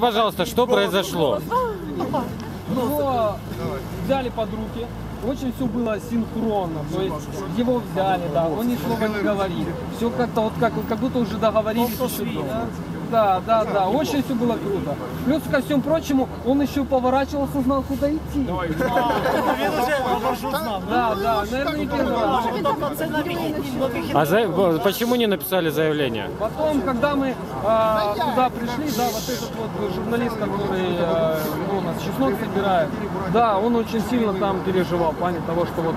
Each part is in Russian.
Пожалуйста, что произошло? Его взяли под руки. Очень все было синхронно. То есть его взяли, да, он ни слова не говорит. Все как-то вот как, как будто уже договорились еще дома. Да, да, да, очень все было круто. Плюс ко всему прочему, он еще поворачивался, знал, куда идти. Да, да, наверное, не первый раз. А за- почему не написали заявление? Потом, когда мы а, туда пришли, да, вот этот вот журналист, который а, ну, у нас чеснок собирает, да, он очень сильно там переживал в плане того, что вот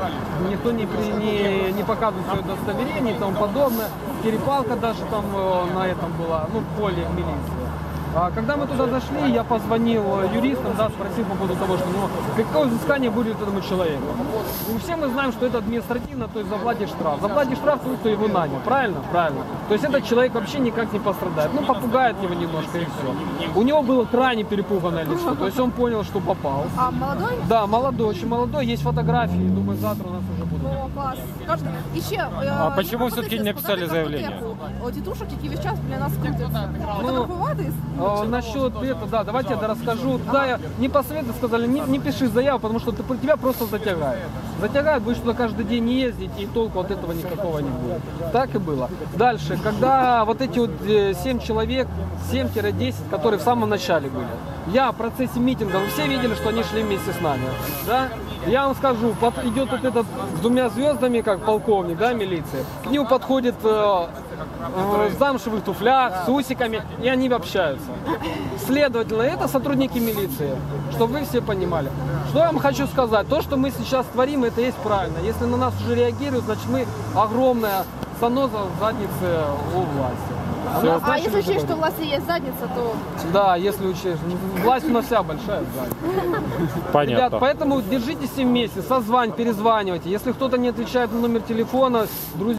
никто не, при- не, не показывает свое удостоверение и тому подобное. Перепалка даже там э, на этом была, ну, в поле милиции. А когда мы туда зашли, я позвонил э, юристам, да, спросил по поводу того, что ну, какое взыскание будет этому человеку. И все мы знаем, что это административно, то есть заплатишь штраф. Заплатишь штраф тому, кто его нанял, правильно? Правильно. То есть этот человек вообще никак не пострадает. Ну, попугает его немножко и все. У него было крайне перепуганное лицо, то есть он понял, что попал. А молодой? Да, молодой, очень молодой, есть фотографии, думаю, завтра у нас уже будут. О, клас. Кажуть, і ще, А почему все-таки не написали заявление? О, тітушок, які весь час біля нас крутяться. Ну, Фотографуватись? А, насчет этого, да, давайте я расскажу. Да, я не посоветую, сказали, не, не пиши заяву, потому что ты, тебя просто затягают. Затягают, будешь туда каждый день не ездить, и толку от этого никакого не будет. Так и было. Дальше, когда вот эти вот 7 человек, 7-10, которые в самом начале были, я в процессе митинга, вы все видели, что они шли вместе с нами, да? Я вам скажу, под- идет вот этот с двумя звездами, как полковник, да, милиции. К нему подходит э, э, в замшевых туфлях, с усиками, и они общаются. Следовательно, это сотрудники милиции, чтобы вы все понимали. Что я вам хочу сказать? То, что мы сейчас творим, это есть правильно. Если на нас уже реагируют, значит мы огромная заноза в заднице у власти. Всё. А Значит, если мы учесть, что у власти есть задница, то Да, если учесть. Власть у нас вся большая задница. Ребят, Понятно. поэтому держитесь все вместе, созвань, перезванивайте. Если кто-то не отвечает на номер телефона, друзья,